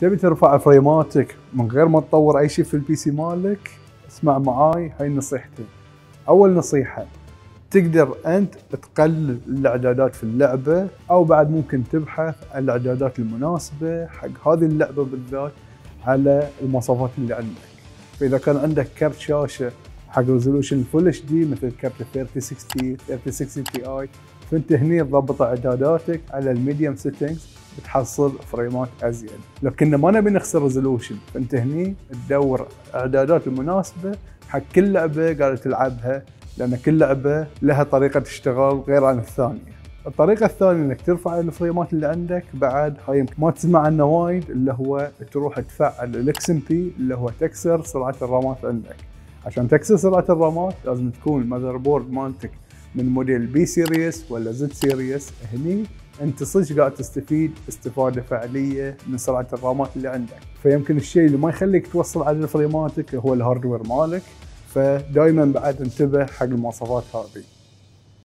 تبي ترفع فريماتك من غير ما تطور أي شيء في ال PC مالك؟ اسمع معاي هاي النصيحتين أول نصيحة تقدر أنت تقلل الإعدادات في اللعبة أو بعد ممكن تبحث عن الإعدادات المناسبة حق هذه اللعبة بالذات على المواصفات اللي عندك. فإذا كان عندك كرت شاشة حق resolution full HD مثل كرت 3060 3060 Ti فأنت هني تضبط إعداداتك على ال medium settings بتحصل فريمات ازيد لكن ما نبي نخسر resolution فأنت هني تدور إعدادات المناسبة حق كل لعبة قاعد تلعبها لأن كل لعبة لها طريقة تشتغل غير عن الثانية. الطريقة الثانية إنك ترفع الفريمات اللي عندك بعد هاي ما تسمع عنه وايد اللي هو تروح تفعل ال XMP اللي هو تكسر سرعة الرامات عندك. عشان تكسر سرعة الرامات لازم تكون ال motherboard مالتك من موديل B series ولا Z series هني أنت صدق قاعد تستفيد استفادة فعلية من سرعه الرامات اللي عندك. فيمكن الشيء اللي ما يخليك توصل عدد فريماتك هو الهاردوير مالك. فدائما بعد انتبه حق المواصفات هذه.